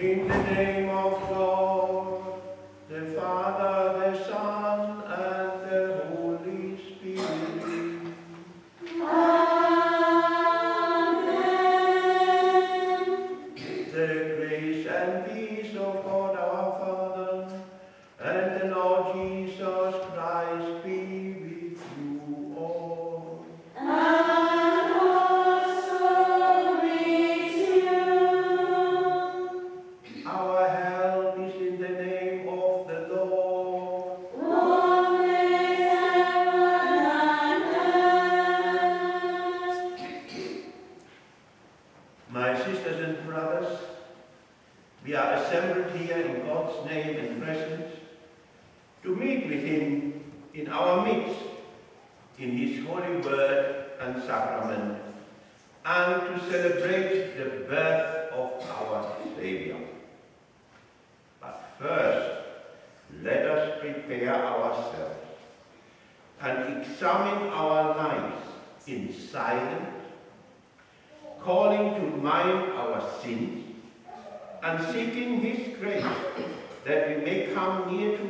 In the name of God. assembled here in God's name and presence to meet with him in our midst, in his holy word and sacrament, and to celebrate the birth of our Saviour. But first, let us prepare ourselves and examine our lives in silence, calling to mind our sins and seeking his grace that we may come near to